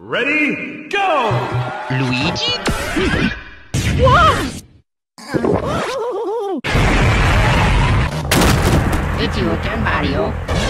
Ready, go! Luigi? It's your turn, Mario.